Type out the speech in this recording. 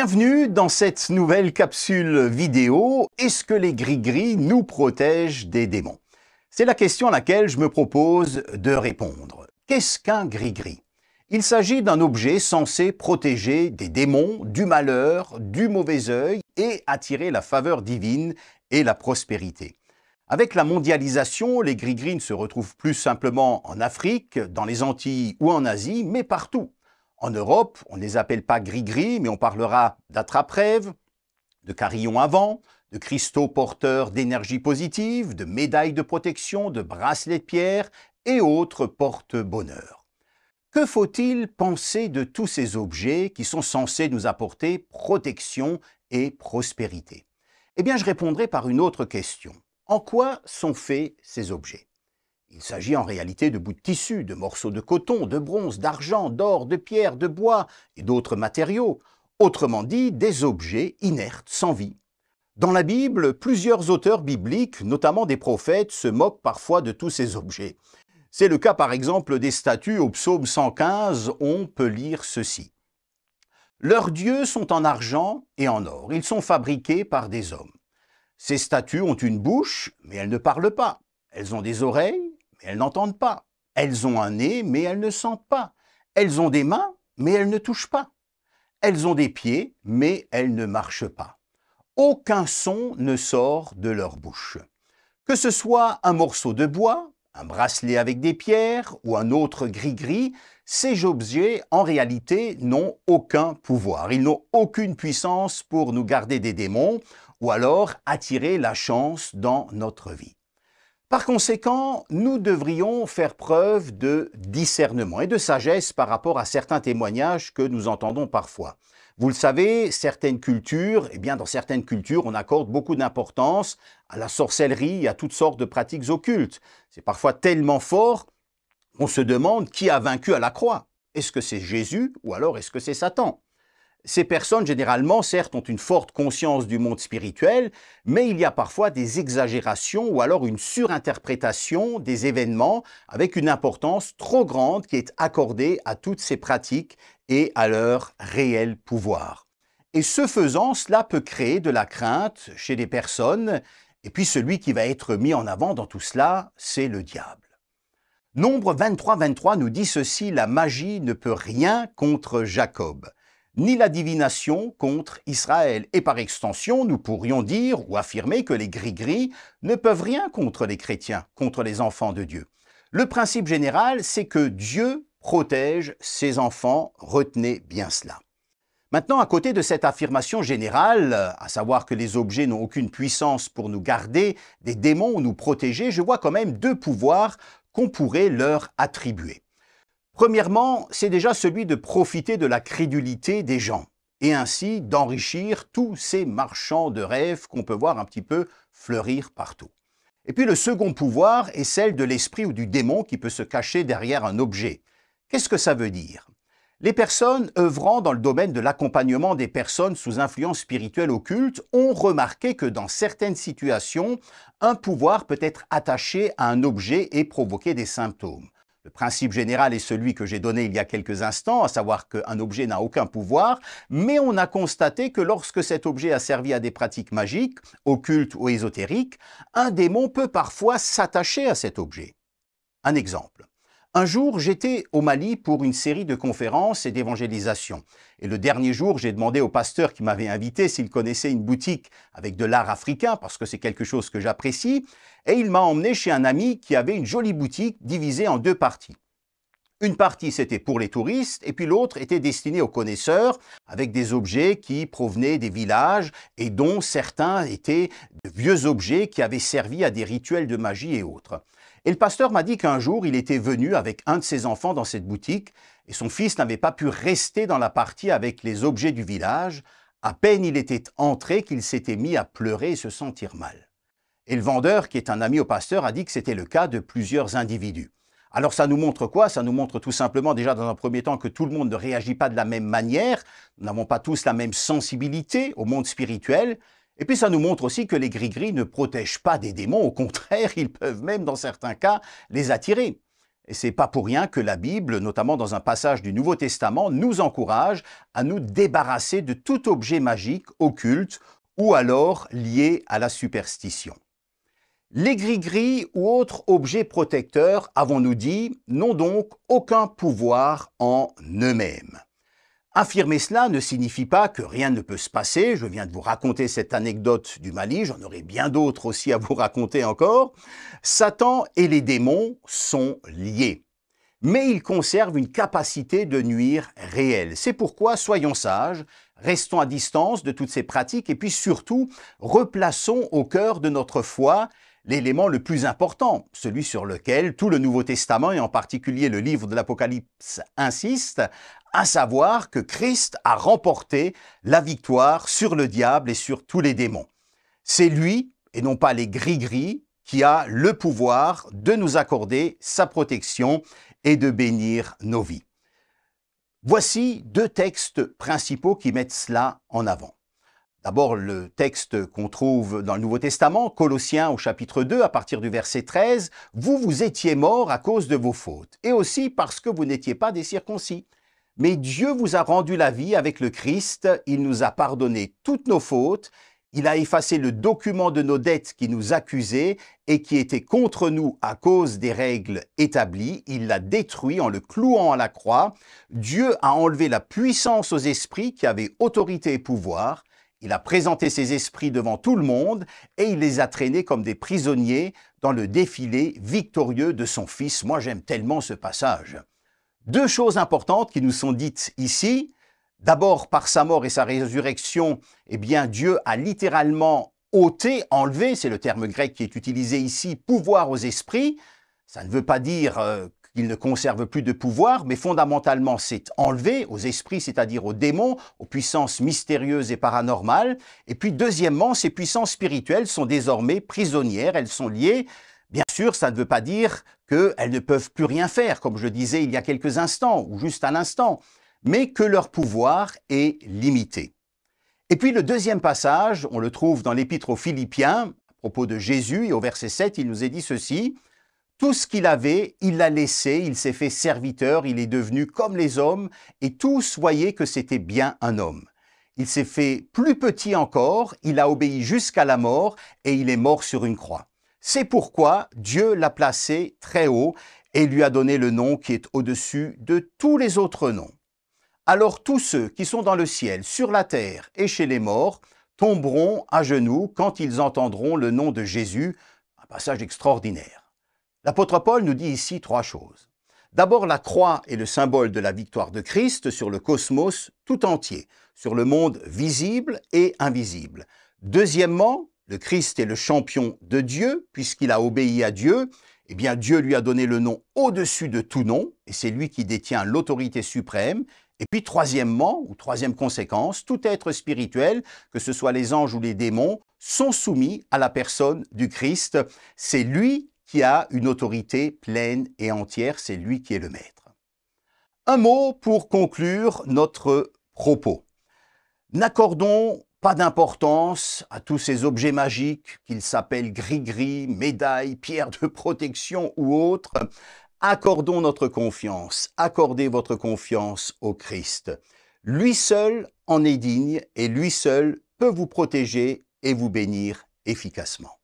Bienvenue dans cette nouvelle capsule vidéo. Est-ce que les gris-gris nous protègent des démons? C'est la question à laquelle je me propose de répondre. Qu'est-ce qu'un gris-gris? Il s'agit d'un objet censé protéger des démons, du malheur, du mauvais œil et attirer la faveur divine et la prospérité. Avec la mondialisation, les gris-gris ne se retrouvent plus simplement en Afrique, dans les Antilles ou en Asie, mais partout. En Europe, on ne les appelle pas gris-gris, mais on parlera d'attrape-rêve, de carillon avant, de cristaux porteurs d'énergie positive, de médailles de protection, de bracelets de pierre et autres porte-bonheur. Que faut-il penser de tous ces objets qui sont censés nous apporter protection et prospérité? Eh bien, je répondrai par une autre question. En quoi sont faits ces objets? Il s'agit en réalité de bouts de tissu, de morceaux de coton, de bronze, d'argent, d'or, de pierre, de bois et d'autres matériaux, autrement dit des objets inertes, sans vie. Dans la Bible, plusieurs auteurs bibliques, notamment des prophètes, se moquent parfois de tous ces objets. C'est le cas par exemple des statues au psaume 115, on peut lire ceci. Leurs dieux sont en argent et en or, ils sont fabriqués par des hommes. Ces statues ont une bouche, mais elles ne parlent pas. Elles ont des oreilles, mais elles n'entendent pas. Elles ont un nez, mais elles ne sentent pas. Elles ont des mains, mais elles ne touchent pas. Elles ont des pieds, mais elles ne marchent pas. Aucun son ne sort de leur bouche. Que ce soit un morceau de bois, un bracelet avec des pierres ou un autre gris-gris, ces objets, en réalité, n'ont aucun pouvoir. Ils n'ont aucune puissance pour nous garder des démons ou alors attirer la chance dans notre vie. Par conséquent, nous devrions faire preuve de discernement et de sagesse par rapport à certains témoignages que nous entendons parfois. Vous le savez, certaines cultures, eh bien dans certaines cultures, on accorde beaucoup d'importance à la sorcellerie à toutes sortes de pratiques occultes. C'est parfois tellement fort qu'on se demande qui a vaincu à la croix. Est-ce que c'est Jésus ou alors est-ce que c'est Satan? Ces personnes, généralement, certes, ont une forte conscience du monde spirituel, mais il y a parfois des exagérations ou alors une surinterprétation des événements avec une importance trop grande qui est accordée à toutes ces pratiques et à leur réel pouvoir. Et ce faisant, cela peut créer de la crainte chez des personnes, et puis celui qui va être mis en avant dans tout cela, c'est le diable. Nombre 23-23 nous dit ceci, la magie ne peut rien contre Jacob ni la divination contre Israël. Et par extension, nous pourrions dire ou affirmer que les gris-gris ne peuvent rien contre les chrétiens, contre les enfants de Dieu. Le principe général, c'est que Dieu protège ses enfants, retenez bien cela. Maintenant, à côté de cette affirmation générale, à savoir que les objets n'ont aucune puissance pour nous garder des démons ou nous protéger, je vois quand même deux pouvoirs qu'on pourrait leur attribuer. Premièrement, c'est déjà celui de profiter de la crédulité des gens et ainsi d'enrichir tous ces marchands de rêves qu'on peut voir un petit peu fleurir partout. Et puis le second pouvoir est celle de l'esprit ou du démon qui peut se cacher derrière un objet. Qu'est-ce que ça veut dire? Les personnes œuvrant dans le domaine de l'accompagnement des personnes sous influence spirituelle occulte ont remarqué que dans certaines situations, un pouvoir peut être attaché à un objet et provoquer des symptômes. Le principe général est celui que j'ai donné il y a quelques instants, à savoir qu'un objet n'a aucun pouvoir, mais on a constaté que lorsque cet objet a servi à des pratiques magiques, occultes ou ésotériques, un démon peut parfois s'attacher à cet objet. Un exemple. Un jour, j'étais au Mali pour une série de conférences et d'évangélisation. Et le dernier jour, j'ai demandé au pasteur qui m'avait invité s'il connaissait une boutique avec de l'art africain, parce que c'est quelque chose que j'apprécie. Et il m'a emmené chez un ami qui avait une jolie boutique divisée en deux parties. Une partie, c'était pour les touristes, et puis l'autre était destinée aux connaisseurs, avec des objets qui provenaient des villages, et dont certains étaient de vieux objets qui avaient servi à des rituels de magie et autres. Et le pasteur m'a dit qu'un jour, il était venu avec un de ses enfants dans cette boutique et son fils n'avait pas pu rester dans la partie avec les objets du village. À peine il était entré qu'il s'était mis à pleurer et se sentir mal. Et le vendeur, qui est un ami au pasteur, a dit que c'était le cas de plusieurs individus. Alors ça nous montre quoi? Ça nous montre tout simplement déjà dans un premier temps que tout le monde ne réagit pas de la même manière, nous n'avons pas tous la même sensibilité au monde spirituel, et puis ça nous montre aussi que les gris-gris ne protègent pas des démons, au contraire, ils peuvent même dans certains cas les attirer. Et c'est pas pour rien que la Bible, notamment dans un passage du Nouveau Testament, nous encourage à nous débarrasser de tout objet magique, occulte ou alors lié à la superstition. Les gris-gris ou autres objets protecteurs, avons-nous dit, n'ont donc aucun pouvoir en eux-mêmes. Affirmer cela ne signifie pas que rien ne peut se passer. Je viens de vous raconter cette anecdote du Mali, j'en aurai bien d'autres aussi à vous raconter encore. Satan et les démons sont liés. Mais ils conservent une capacité de nuire réelle. C'est pourquoi soyons sages, restons à distance de toutes ces pratiques et puis surtout replaçons au cœur de notre foi l'élément le plus important, celui sur lequel tout le Nouveau Testament et en particulier le livre de l'Apocalypse insiste, à savoir que Christ a remporté la victoire sur le diable et sur tous les démons. C'est lui, et non pas les gris-gris, qui a le pouvoir de nous accorder sa protection et de bénir nos vies. Voici deux textes principaux qui mettent cela en avant. D'abord, le texte qu'on trouve dans le Nouveau Testament, Colossiens au chapitre 2, à partir du verset 13, Vous, vous étiez morts à cause de vos fautes, et aussi parce que vous n'étiez pas des circoncis. Mais Dieu vous a rendu la vie avec le Christ, il nous a pardonné toutes nos fautes, il a effacé le document de nos dettes qui nous accusait et qui était contre nous à cause des règles établies. Il l'a détruit en le clouant à la croix. Dieu a enlevé la puissance aux esprits qui avaient autorité et pouvoir. Il a présenté ses esprits devant tout le monde et il les a traînés comme des prisonniers dans le défilé victorieux de son Fils. Moi j'aime tellement ce passage. Deux choses importantes qui nous sont dites ici. D'abord, par sa mort et sa résurrection, eh bien, Dieu a littéralement ôté, enlevé, c'est le terme grec qui est utilisé ici, pouvoir aux esprits. Ça ne veut pas dire euh, il ne conserve plus de pouvoir, mais fondamentalement c'est enlevé aux esprits, c'est-à-dire aux démons, aux puissances mystérieuses et paranormales. Et puis deuxièmement, ces puissances spirituelles sont désormais prisonnières, elles sont liées. Bien sûr, ça ne veut pas dire qu'elles ne peuvent plus rien faire, comme je disais il y a quelques instants, ou juste à l'instant, mais que leur pouvoir est limité. Et puis le deuxième passage, on le trouve dans l'épître aux Philippiens, à propos de Jésus, et au verset 7, il nous est dit ceci, tout ce qu'il avait, il l'a laissé, il s'est fait serviteur, il est devenu comme les hommes, et tous voyaient que c'était bien un homme. Il s'est fait plus petit encore, il a obéi jusqu'à la mort, et il est mort sur une croix. C'est pourquoi Dieu l'a placé très haut et lui a donné le nom qui est au-dessus de tous les autres noms. Alors tous ceux qui sont dans le ciel, sur la terre et chez les morts tomberont à genoux quand ils entendront le nom de Jésus, un passage extraordinaire. L'apôtre Paul nous dit ici trois choses. D'abord, la croix est le symbole de la victoire de Christ sur le cosmos tout entier, sur le monde visible et invisible. Deuxièmement, le Christ est le champion de Dieu, puisqu'il a obéi à Dieu. Eh bien, Dieu lui a donné le nom au-dessus de tout nom, et c'est lui qui détient l'autorité suprême. Et puis, troisièmement, ou troisième conséquence, tout être spirituel, que ce soit les anges ou les démons, sont soumis à la personne du Christ. C'est lui qui a une autorité pleine et entière, c'est lui qui est le maître. Un mot pour conclure notre propos. N'accordons pas d'importance à tous ces objets magiques, qu'ils s'appellent gris-gris, médailles, pierres de protection ou autres. Accordons notre confiance, accordez votre confiance au Christ. Lui seul en est digne et lui seul peut vous protéger et vous bénir efficacement.